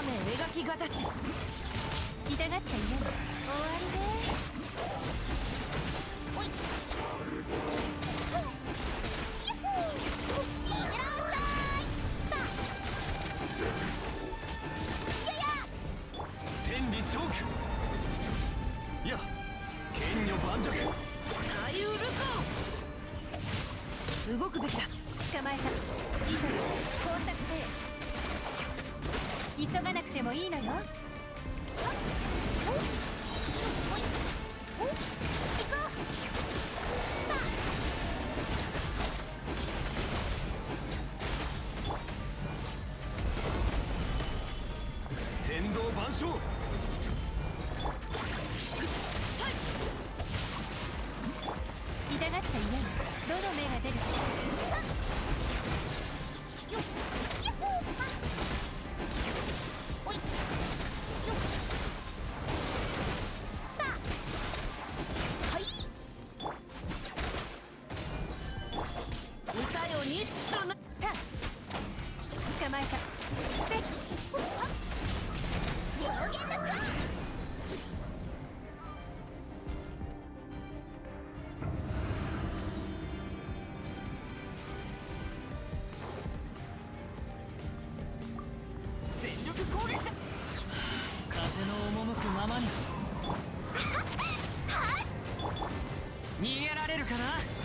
雨描きがたし痛がっちゃいない。終わりね急がなくてもいいのよ。痛がっちゃいない。どの目が出る。かまえた逃げられるかな？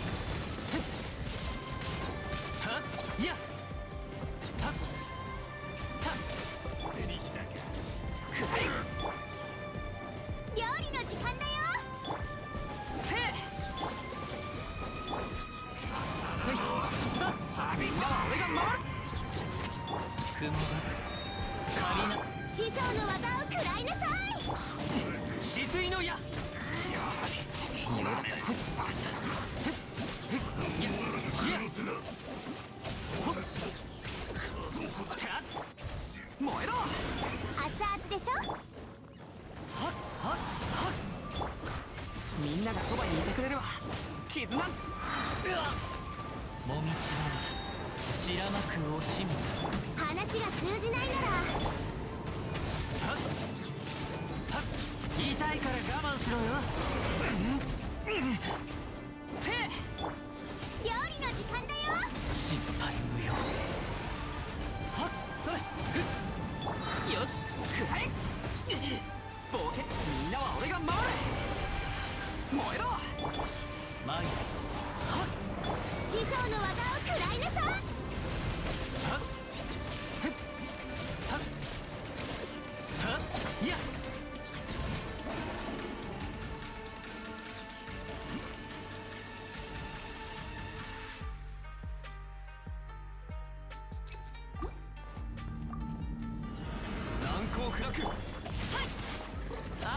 雲が仮な師匠の技を食らいなさい止水の矢やいやはっはっはっみんながそばにいてくれれば絆。うわもみちら散らまく惜しみ話が通じないなら。はっ？はっ？言いたいから我慢しろよ。せ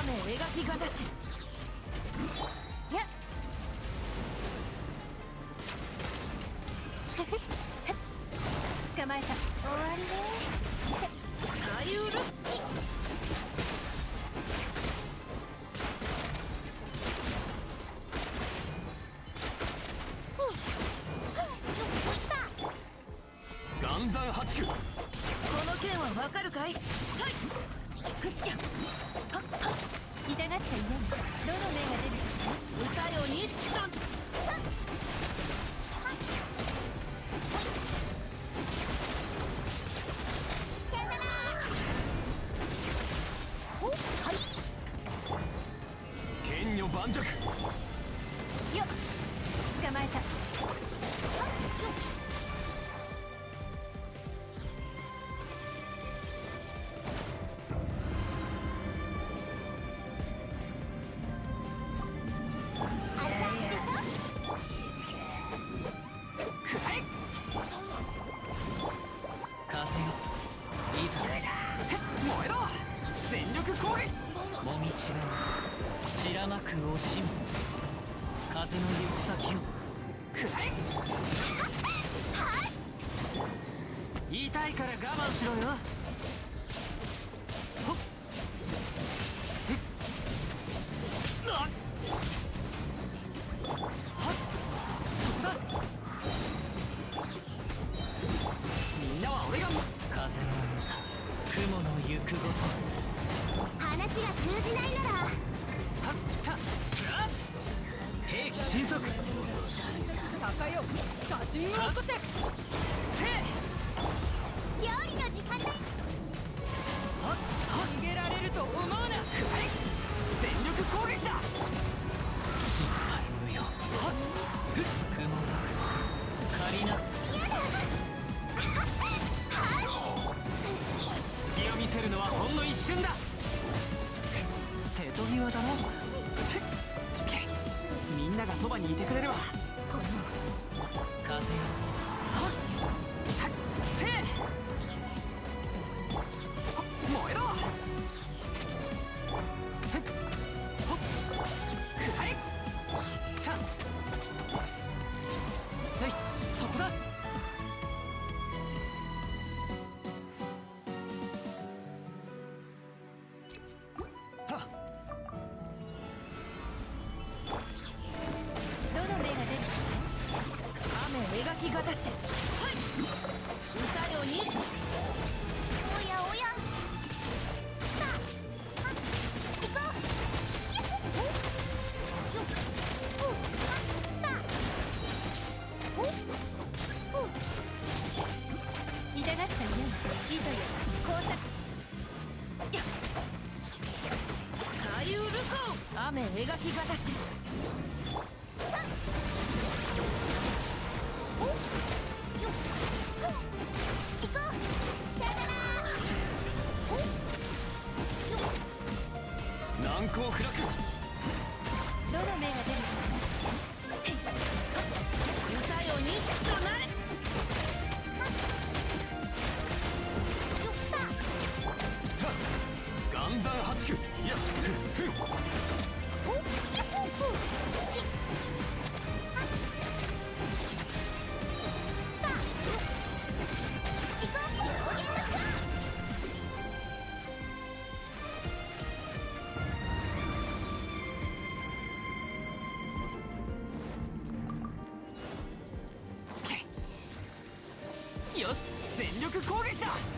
雨描きがたしやっ捕まえた終わりねサイウル岩山八九この剣はわかるかい？サイふっやはっはっ痛がっちゃいないどの目が出るかしら歌よ錦さよならおはい剣女盤石。よっ。捕まえた。から我慢しろよ。みんなは俺が風の雲の行く話が通じないなら。はっ。たあ兵器神速高よ写真を起こせ風よはっはっせい雨描きがたしおよっほ行こうさよならほよっ難攻不落どの目が出る歌よにとなれた岩山八九やふふよし全力攻撃だ。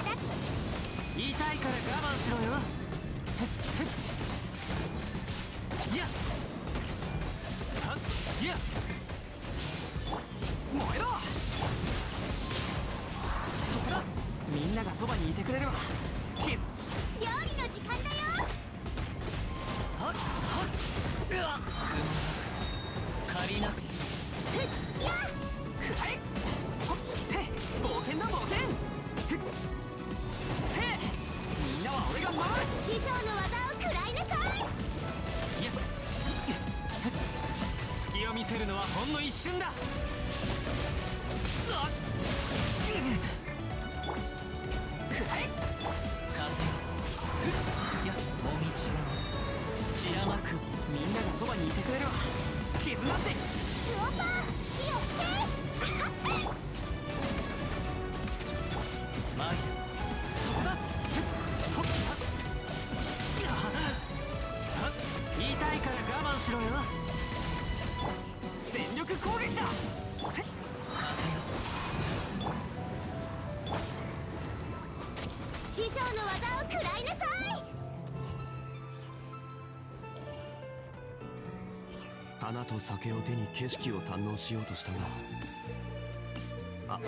痛いから我慢しろよ。いやいや燃えろ。そこだ。みんながそばにいてくれれば。料理の時間だよ。はっ。はっ。うわ借せるのはほんの一瞬だ。うわっ。くらえ風やもみちが。散らまく。みんながそばにいてくれるわ。絆って。ウオパー火を吹花と酒を手に景色を堪能しようとしたが。あ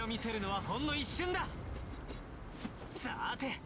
を見せるのはほんの一瞬だ。さあて